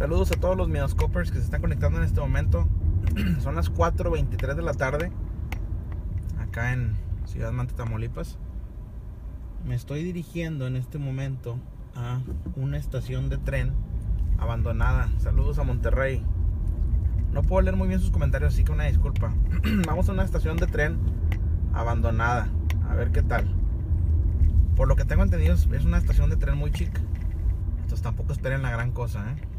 Saludos a todos los Minoscopers que se están conectando en este momento. Son las 4.23 de la tarde. Acá en Ciudad Mante, Tamaulipas. Me estoy dirigiendo en este momento a una estación de tren abandonada. Saludos a Monterrey. No puedo leer muy bien sus comentarios, así que una disculpa. Vamos a una estación de tren abandonada. A ver qué tal. Por lo que tengo entendido, es una estación de tren muy chica. Entonces tampoco esperen la gran cosa, ¿eh?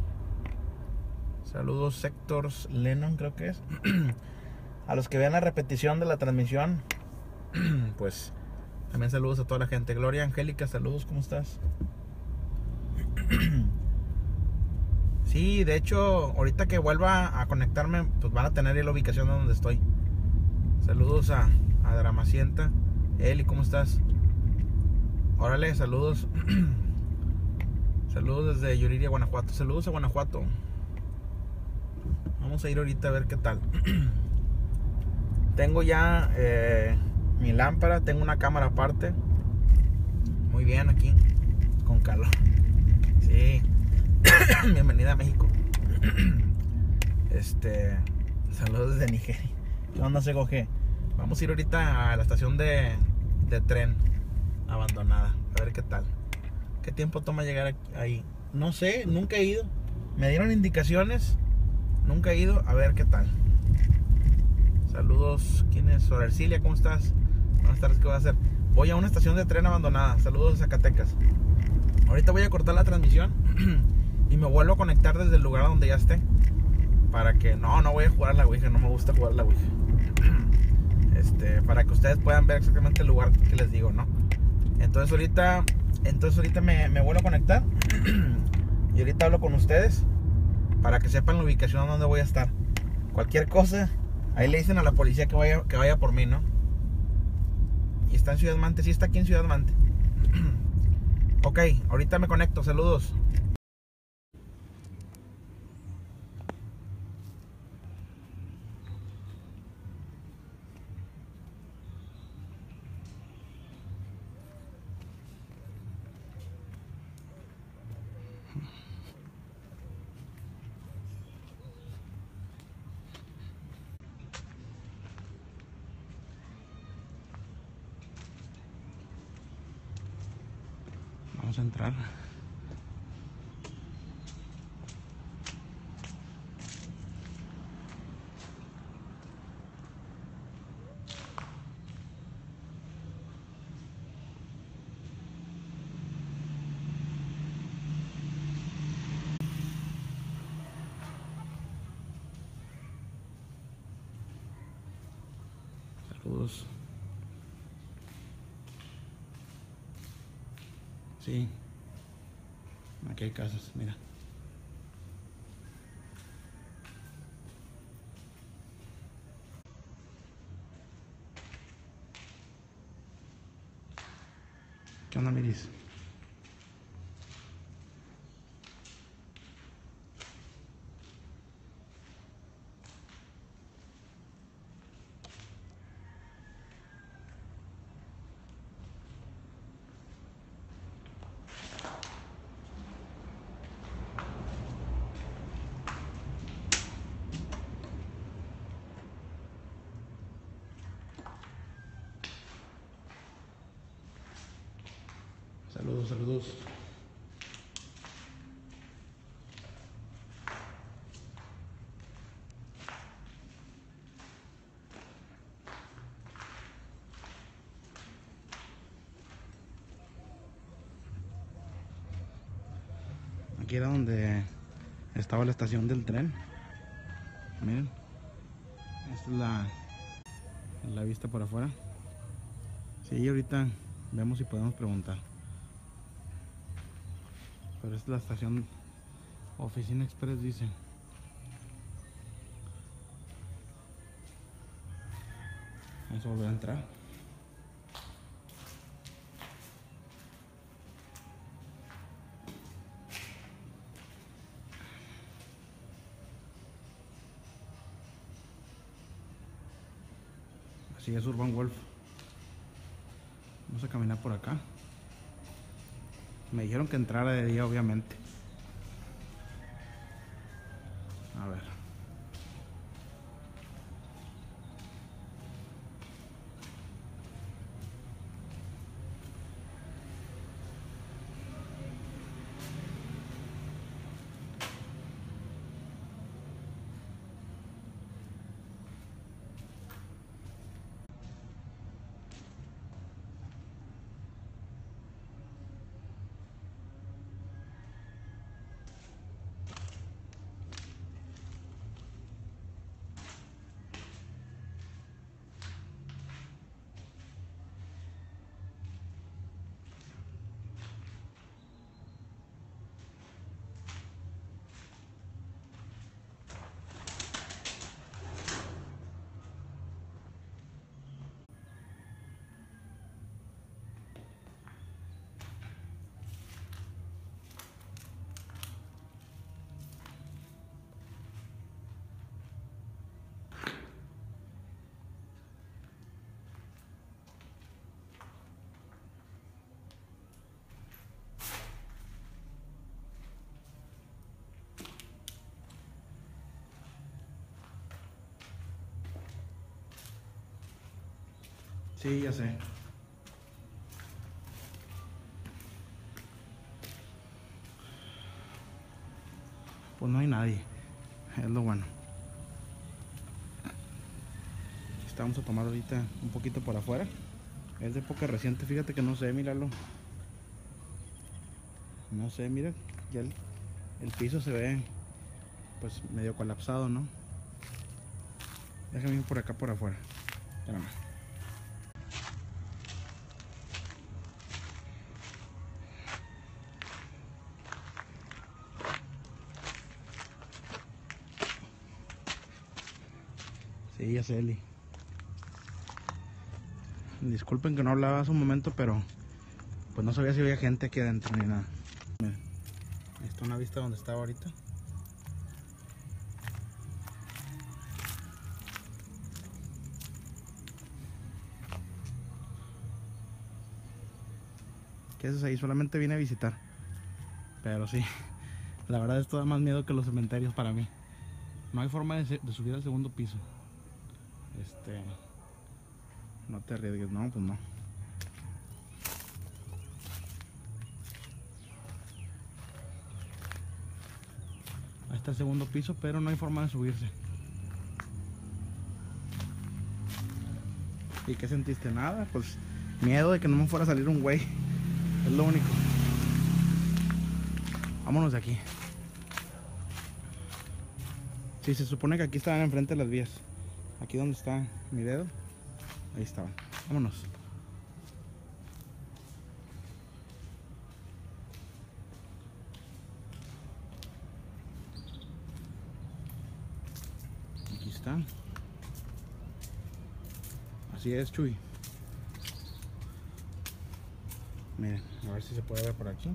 Saludos Sectors Lennon, creo que es. a los que vean la repetición de la transmisión, pues también saludos a toda la gente. Gloria Angélica, saludos, ¿cómo estás? Sí, de hecho, ahorita que vuelva a conectarme, pues van a tener la ubicación de donde estoy. Saludos a, a Dramacienta. Eli, ¿cómo estás? Órale, saludos. saludos desde Yuriria, Guanajuato. Saludos a Guanajuato. Vamos a ir ahorita a ver qué tal. tengo ya eh, mi lámpara, tengo una cámara aparte. Muy bien aquí, con calor. Sí. Bienvenida a México. este. Saludos desde Nigeria. ¿Qué onda, coge? Vamos a ir ahorita a la estación de, de tren abandonada. A ver qué tal. ¿Qué tiempo toma llegar ahí? No sé, nunca he ido. Me dieron indicaciones. Nunca he ido. A ver qué tal. Saludos. ¿Quién es? Sorarcilia, ¿cómo estás? Buenas tardes, ¿qué voy a hacer? Voy a una estación de tren abandonada. Saludos Zacatecas. Ahorita voy a cortar la transmisión y me vuelvo a conectar desde el lugar donde ya esté. Para que no, no voy a jugar a la Ouija, no me gusta jugar a la Ouija. Este, para que ustedes puedan ver exactamente el lugar que les digo, ¿no? Entonces ahorita, entonces ahorita me, vuelvo a conectar y ahorita hablo con ustedes para que sepan la ubicación donde voy a estar. Cualquier cosa, ahí le dicen a la policía que vaya, que vaya por mí, ¿no? Y está en Ciudad Mante, sí está aquí en Ciudad Mante. ok, ahorita me conecto, saludos. A entrar. Saludos. Aquí hay casas, mira. ¿Qué onda, Miris? Saludos, saludos. Aquí era donde estaba la estación del tren. Miren. Esta es la, la vista por afuera. Sí, ahorita vemos si podemos preguntar. Pero es la estación Oficina Express, dice. Vamos a volver a entrar. Así es Urban Wolf. Vamos a caminar por acá. Me dijeron que entrara de día, obviamente. A ver. Sí, ya sé. Pues no hay nadie. Es lo bueno. Estamos a tomar ahorita un poquito por afuera. Es de época reciente, fíjate que no sé, míralo. No sé, mira, ya el, el piso se ve pues medio colapsado, ¿no? Déjame ir por acá por afuera. Espérame. Eli. Disculpen que no hablaba hace un momento, pero pues no sabía si había gente aquí adentro ni nada. Miren, ahí una vista donde estaba ahorita. ¿Qué haces ahí? Solamente vine a visitar. Pero sí, la verdad esto da más miedo que los cementerios para mí. No hay forma de subir al segundo piso. Este. No te arriesgues, no, pues no. Está el segundo piso, pero no hay forma de subirse. ¿Y qué sentiste? Nada, pues miedo de que no me fuera a salir un güey. Es lo único. Vámonos de aquí. Sí, se supone que aquí estaban enfrente las vías. Aquí donde está mi dedo. Ahí estaban. Vámonos. Aquí están. Así es, Chuy. Miren, a ver si se puede ver por aquí.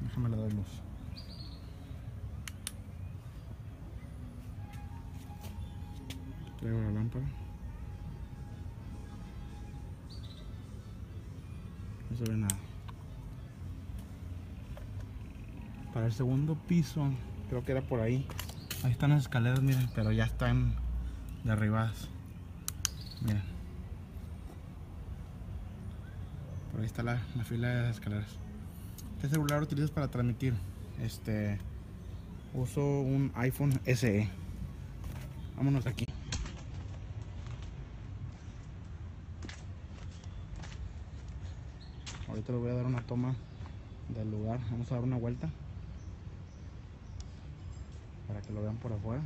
Déjame le doy luz. Traigo la lámpara. No se ve nada. Para el segundo piso, creo que era por ahí. Ahí están las escaleras, miren, pero ya están derribadas. Miren. Por ahí está la, la fila de las escaleras. Este celular lo utilizas para transmitir. Este. Uso un iPhone SE. Vámonos aquí. Ahorita le voy a dar una toma del lugar. Vamos a dar una vuelta. Para que lo vean por afuera.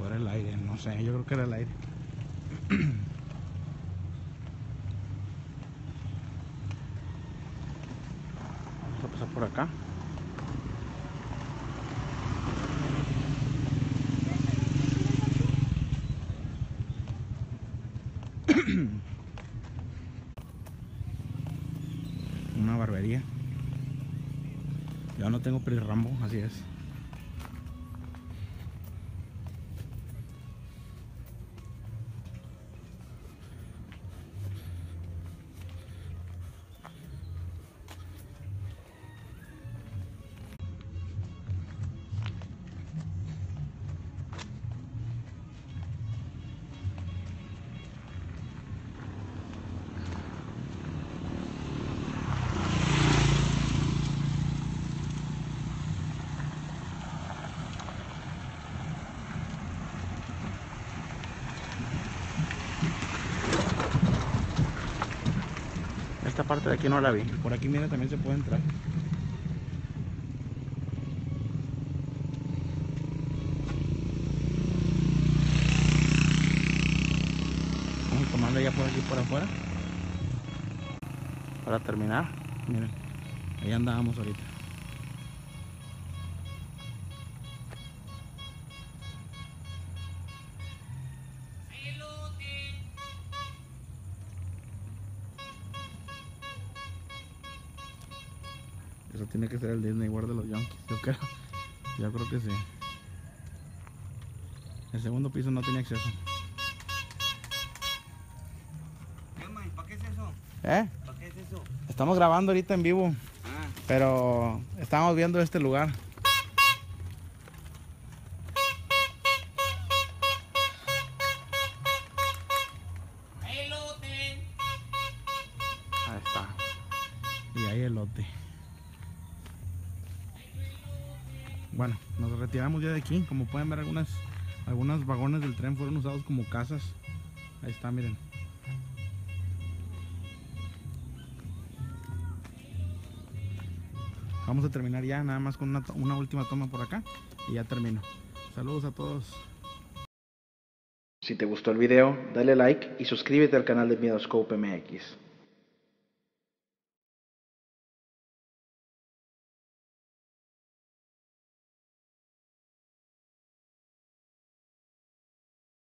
O era el aire, no sé, yo creo que era el aire. Vamos a pasar por acá. Una barbería. Ya no tengo Rambo, así es. Parte de aquí no la vi. Por aquí, mira, también se puede entrar. Vamos tomando ya por aquí por afuera. Para terminar, miren, ahí andábamos ahorita. Eso tiene que ser el Disney World de los Yankees, yo creo. Yo creo que sí. El segundo piso no tiene acceso. ¿Para qué es eso? ¿Eh? ¿Para qué es eso? Estamos grabando ahorita en vivo, Ah, pero estamos viendo este lugar. Ahí está. Y ahí el Bueno, nos retiramos ya de aquí. Como pueden ver, algunas, algunos vagones del tren fueron usados como casas. Ahí está, miren. Vamos a terminar ya, nada más con una, una última toma por acá. Y ya termino. Saludos a todos. Si te gustó el video, dale like y suscríbete al canal de Miedoscope MX.